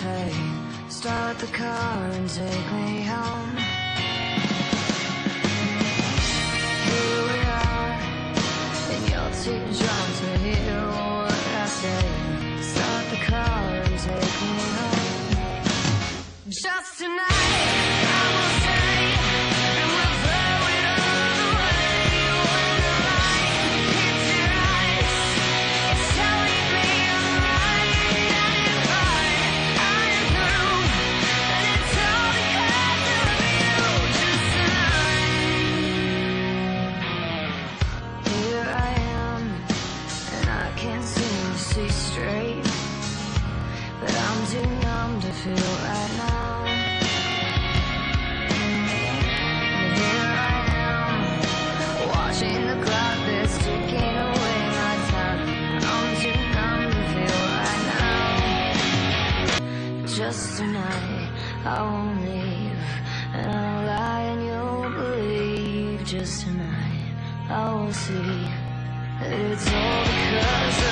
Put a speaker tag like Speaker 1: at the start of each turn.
Speaker 1: hey Start the car and take me home. Here we are And you're too drunk to hear what I say. See straight. But I'm too numb to feel right now. And here I am, watching the clock that's ticking away my time. I'm too numb to feel right now. Just tonight, I won't leave, and I'll lie and you'll believe. Just tonight, I will see that it's all because.